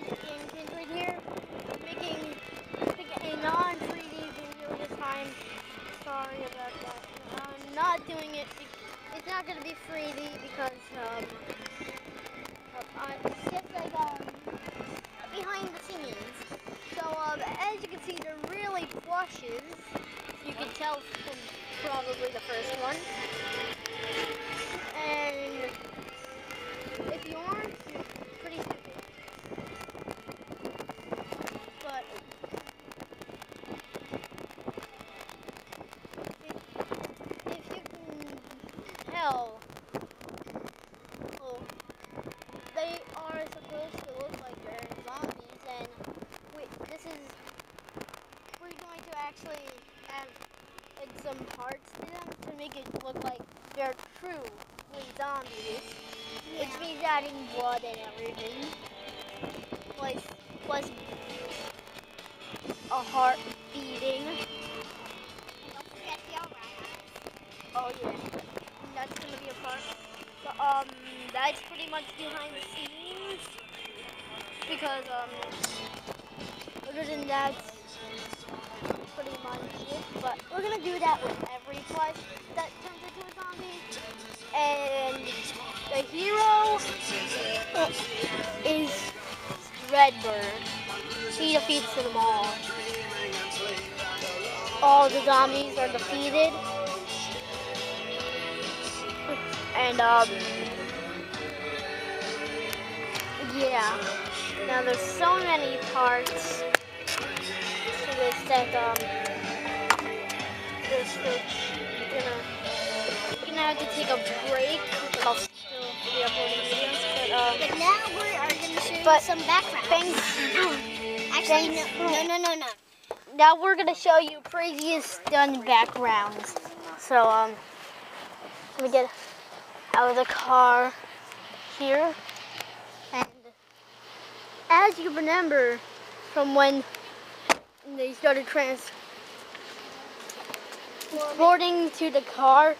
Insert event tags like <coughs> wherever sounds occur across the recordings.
guys, Game Kindred here, making, making a non-3D video this time. Sorry about that. I'm not doing it. It's not gonna be 3D because um, uh, I, just like um behind the scenes. So um, as you can see, they're really plushes. You can tell from probably the first one. Add like, some parts to them to make it look like they're truly zombies, which means adding blood and everything, plus plus a heart beating. Don't forget the alright. Oh yeah, that's gonna be a part. But, um, that's pretty much behind the scenes because um, other than that, pretty much it. But we're gonna do that with every plush that turns into a zombie. And the hero is Redbird. He defeats them all. All the zombies are defeated. And um yeah. Now there's so many parts that um this which gonna gonna have to take a break. But I'll still be uploading videos. But um But now we are going to show you some background. thanks <coughs> Actually, thanks. no, no, no, no, no. now we're gonna show you previous done backgrounds. So um let me get out of the car here. And as you remember from when they started transporting to the car,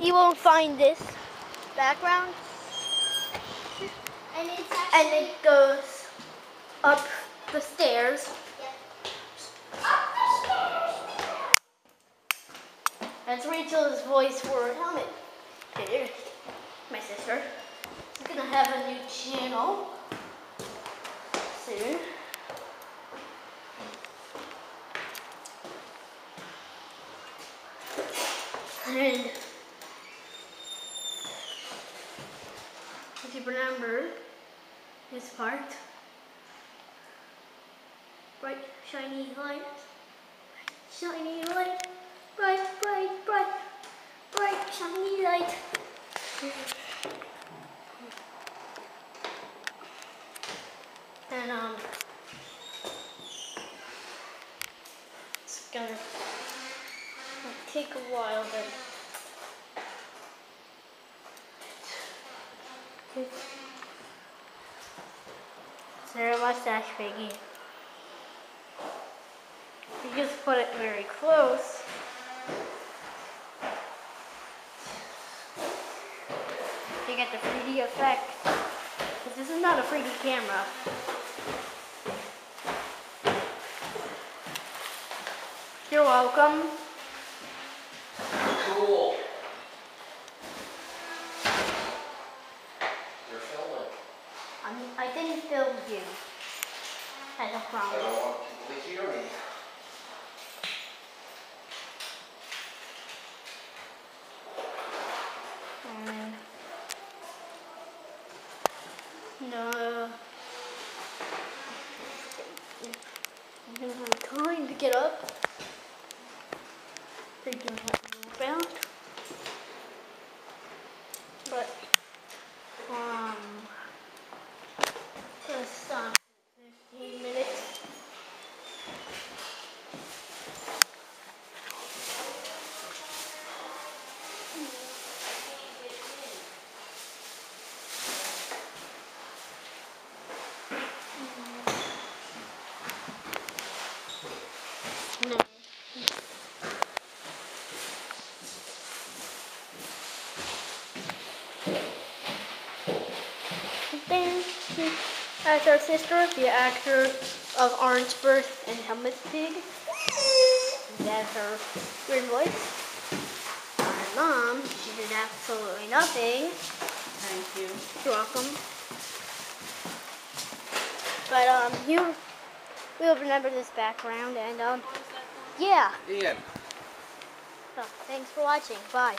you won't find this background. And it's And it goes up the stairs. That's Rachel's voice for a Helmet. Here, my sister. She's gonna have a new channel And if you remember this part, bright shiny light, shiny light, bright, bright, bright, bright shiny light. And um, it's gonna take a while, but Sarah mustache piggy. You just put it very close. You get the 3D effect. 'Cause this is not a 3D camera. You're welcome. Cool. You're filming. I'm, I you. I don't want people to hear me. No. I don't have time to get up. They don't have to move around. But, um, gonna stop in 15 minutes. No. That's our sister, the actor of Orange Bird and Helmet Pig. That's her weird voice. My mom, she did absolutely nothing. Thank you. You're welcome. But um, you we'll remember this background and um, yeah. Yeah. So, thanks for watching. Bye.